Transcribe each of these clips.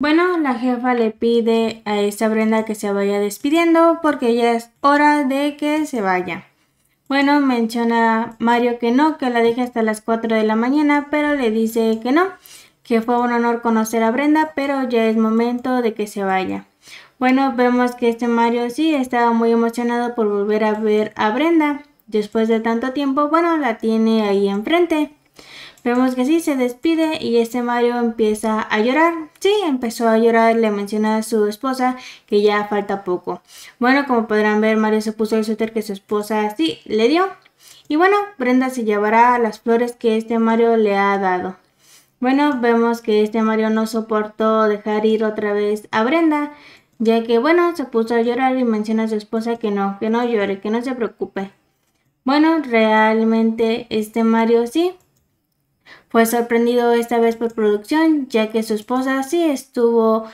Bueno, la jefa le pide a esta Brenda que se vaya despidiendo porque ya es hora de que se vaya. Bueno, menciona Mario que no, que la deje hasta las 4 de la mañana, pero le dice que no, que fue un honor conocer a Brenda, pero ya es momento de que se vaya. Bueno, vemos que este Mario sí estaba muy emocionado por volver a ver a Brenda. Después de tanto tiempo, bueno, la tiene ahí enfrente. Vemos que sí, se despide y este Mario empieza a llorar. Sí, empezó a llorar, le menciona a su esposa que ya falta poco. Bueno, como podrán ver, Mario se puso el suéter que su esposa sí le dio. Y bueno, Brenda se llevará las flores que este Mario le ha dado. Bueno, vemos que este Mario no soportó dejar ir otra vez a Brenda, ya que bueno, se puso a llorar y menciona a su esposa que no, que no llore, que no se preocupe. Bueno, realmente este Mario sí fue sorprendido esta vez por producción, ya que su esposa sí estuvo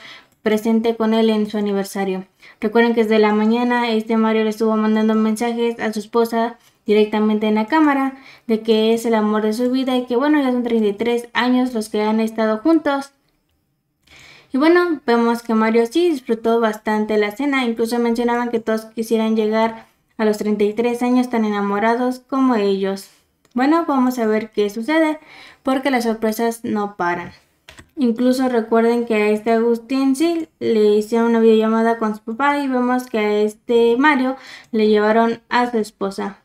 presente con él en su aniversario. Recuerden que desde la mañana este Mario le estuvo mandando mensajes a su esposa directamente en la cámara de que es el amor de su vida y que bueno, ya son 33 años los que han estado juntos. Y bueno, vemos que Mario sí disfrutó bastante la cena, incluso mencionaban que todos quisieran llegar a los 33 años tan enamorados como ellos. Bueno, vamos a ver qué sucede, porque las sorpresas no paran. Incluso recuerden que a este Agustín sí le hicieron una videollamada con su papá y vemos que a este Mario le llevaron a su esposa.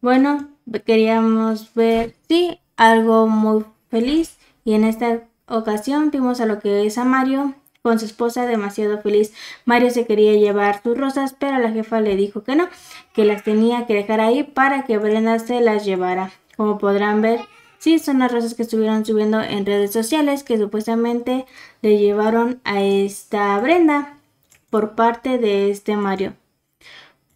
Bueno, queríamos ver, sí, algo muy feliz y en esta ocasión vimos a lo que es a Mario con su esposa demasiado feliz. Mario se quería llevar sus rosas, pero la jefa le dijo que no, que las tenía que dejar ahí para que Brenda se las llevara. Como podrán ver, sí son las rosas que estuvieron subiendo en redes sociales que supuestamente le llevaron a esta Brenda por parte de este Mario.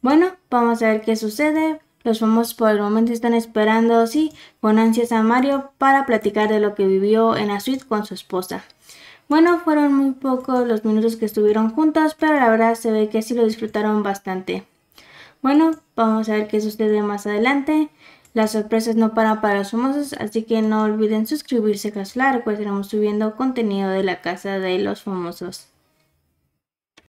Bueno, vamos a ver qué sucede. Los famosos por el momento están esperando, sí, con ansias a Mario para platicar de lo que vivió en la suite con su esposa. Bueno, fueron muy pocos los minutos que estuvieron juntos, pero la verdad se ve que sí lo disfrutaron bastante. Bueno, vamos a ver qué sucede más adelante. Las sorpresas no paran para los famosos, así que no olviden suscribirse a Caslar, pues estaremos subiendo contenido de la casa de los famosos.